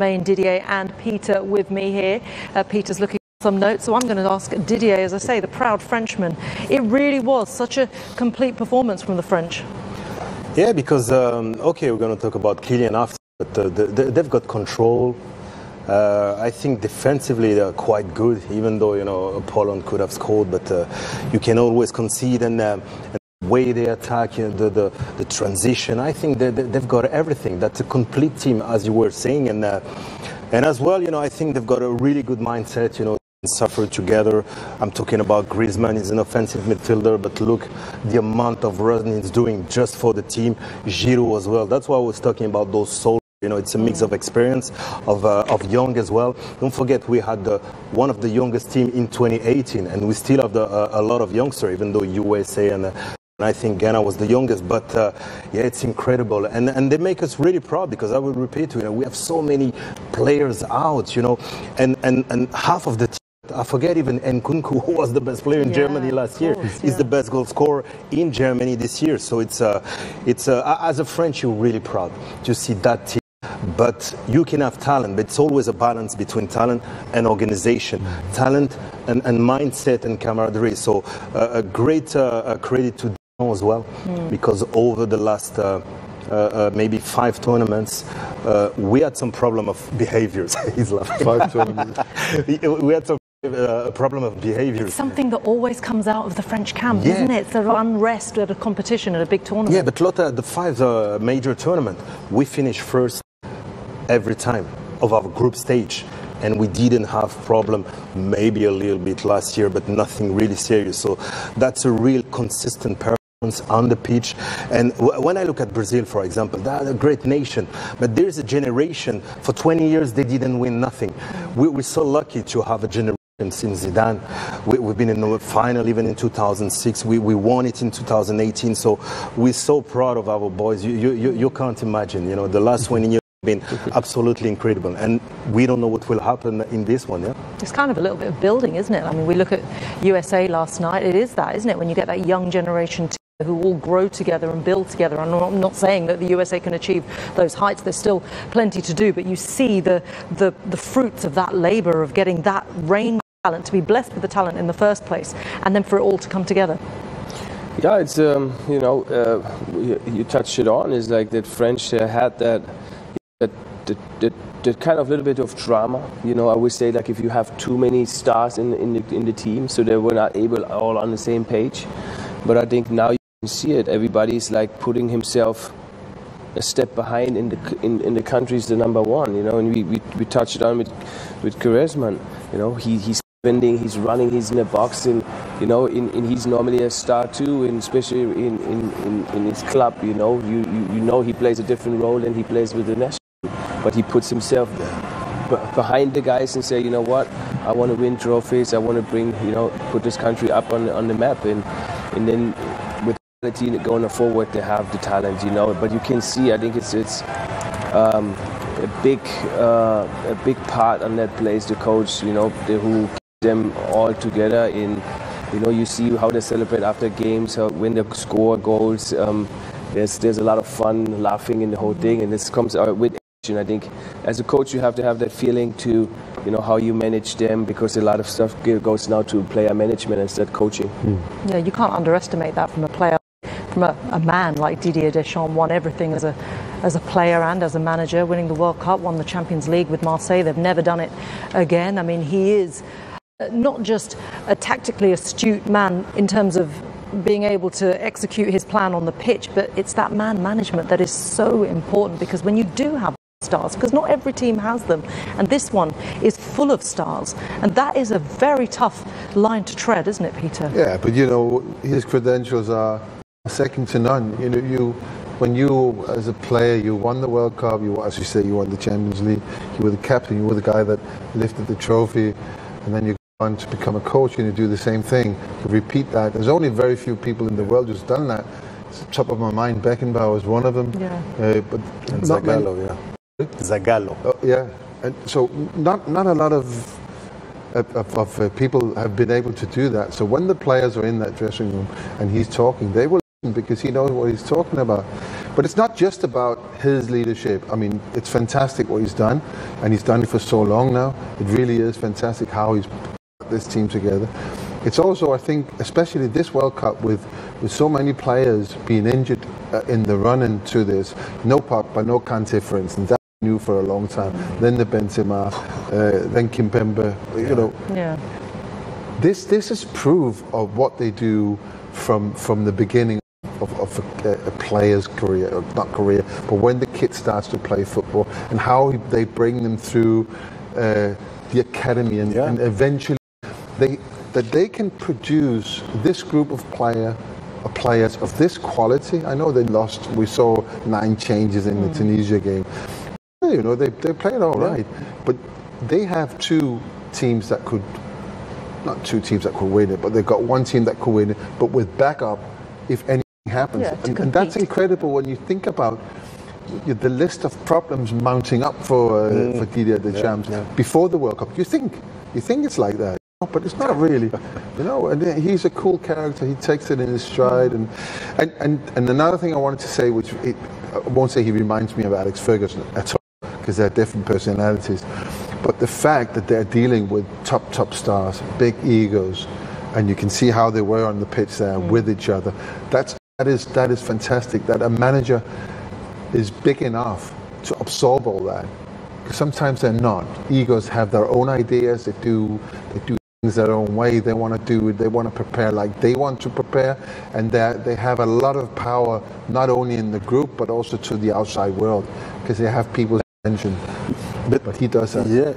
Main, Didier and Peter with me here. Uh, Peter's looking some notes, so I'm going to ask Didier, as I say, the proud Frenchman. It really was such a complete performance from the French. Yeah, because, um, okay, we're going to talk about Kylian after, but uh, the, the, they've got control. Uh, I think defensively they're quite good, even though, you know, Poland could have scored, but uh, you can always concede and, uh, and way they attack, you know, the, the, the, transition. I think they, they've got everything. That's a complete team, as you were saying. And, uh, and as well, you know, I think they've got a really good mindset, you know, suffer together. I'm talking about Griezmann, he's an offensive midfielder, but look the amount of running he's doing just for the team. Giroud as well. That's why I was talking about those souls. You know, it's a mix of experience, of, uh, of young as well. Don't forget, we had the, one of the youngest team in 2018, and we still have the, uh, a lot of youngsters, even though USA and uh, I think Ghana was the youngest, but uh, yeah, it's incredible, and and they make us really proud because I will repeat, to you know, we have so many players out, you know, and and and half of the. Team, I forget even Nkunku, who was the best player in yeah, Germany last year, course, yeah. is the best goal scorer in Germany this year. So it's uh, it's uh, as a French, you're really proud to see that team but you can have talent, but it's always a balance between talent and organization, talent and, and mindset and camaraderie. So uh, a great uh, credit to as well, mm. because over the last uh, uh, uh, maybe five tournaments, uh, we had some problem of behaviors. He's laughing. Five tournaments. we had some uh, problem of behavior. It's something that always comes out of the French camp, yeah. isn't it? It's the unrest at a competition, at a big tournament. Yeah, but Lotta, the five uh, major tournament, we finish first every time of our group stage and we didn't have problem maybe a little bit last year but nothing really serious so that's a real consistent performance on the pitch and when I look at Brazil for example they're a great nation but there's a generation for 20 years they didn't win nothing we, we're so lucky to have a generation since Zidane. We, have been in the final even in 2006. We, we won it in 2018. So we're so proud of our boys. You, you, you can't imagine, you know, the last 20 years been absolutely incredible. And we don't know what will happen in this one, yeah? It's kind of a little bit of building, isn't it? I mean, we look at USA last night. It is that, isn't it? When you get that young generation who all grow together and build together. And I'm not saying that the USA can achieve those heights. There's still plenty to do, but you see the, the, the fruits of that labour of getting that range of talent, to be blessed with the talent in the first place, and then for it all to come together. Yeah, it's, um, you know, uh, you, touched it on, is like that French uh, had that that, that, that, that kind of little bit of drama. You know, I would say like if you have too many stars in in the, in the team, so they were not able all on the same page. But I think now see it. Everybody's like putting himself a step behind in the in, in the country's the number one. You know, and we, we, we touched on with with Griezmann. You know, he he's bending, he's running, he's in the box, and you know, in, in he's normally a star too, and especially in, in, in, in his club. You know, you, you you know he plays a different role than he plays with the national but he puts himself behind the guys and say, you know what, I want to win trophies. I want to bring, you know, put this country up on on the map, and and then going forward, they have the talent, you know. But you can see, I think it's it's um, a big uh, a big part on that place. The coach, you know, the, who them all together in. You know, you see how they celebrate after games, how, when they score goals. Um, there's there's a lot of fun, laughing in the whole thing, and this comes out with I think as a coach, you have to have that feeling to, you know, how you manage them because a lot of stuff goes now to player management instead of coaching. Yeah, you can't underestimate that from a player, from a, a, man like Didier Deschamps. Won everything as a as a player and as a manager, winning the World Cup, won the Champions League with Marseille. They've never done it again. I mean, he is uh, not just a tactically astute man in terms of being able to execute his plan on the pitch, but it's that man management that is so important because when you do have stars because not every team has them and this one is full of stars and that is a very tough line to tread isn't it peter yeah but you know his credentials are second to none. You know you when you as a player you won the world cup you as you say you won the champions league you were the captain you were the guy that lifted the trophy and then you go on to become a coach and you do the same thing. You repeat that. There's only very few people in the world who's done that. Top of my mind. Beckenbauer is one of them. Yeah. Uh, but and Zagallo, yeah. Zagallo. Uh, yeah, and so not not a lot of of, of uh, people have been able to do that. So when the players are in that dressing room and he's talking, they will listen because he knows what he's talking about. But it's not just about his leadership. I mean, it's fantastic what he's done, and he's done it for so long now. It really is fantastic how he's put this team together. It's also, I think, especially this World Cup with, with so many players being injured uh, in the run into this. No Pogba, no Kante, for instance. That we knew for a long time. Then the Benzema, uh, then Kimpembe. You know, Yeah. this this is proof of what they do from from the beginning of, of a, a player's career, not career, but when the kid starts to play football and how they bring them through uh, the academy and, Yeah. and eventually they that they can produce this group of player of players of this quality. I know they lost. We saw nine changes in the Tunisia game. You know they they played all right, but they have two teams that could not two teams that could win it, but they've got one team that could win it, but with backup if anything happens. Yeah, and, and that's incredible when you think about the list of problems mounting up for uh, for Didier Deschamps before the World Cup. You think you think it's like that, but it's not really. you know, and he's a cool character. He takes it in his stride, and and and, and another thing I wanted to say, which it, I won't say he reminds me of Alex Ferguson at all, because they're different personalities. But the fact that they're dealing with top, top stars, big egos, and you can see how they were on the pitch there with each other, that's, that, is, that is fantastic. That a manager is big enough to absorb all that. sometimes they're not. Egos have their own ideas, they do, they do things their own way, they want to do it, they want to prepare like they want to prepare, and they they have a lot of power, not only in the group, but also to the outside world, because they have people's attention. But, but he does that. Yeah,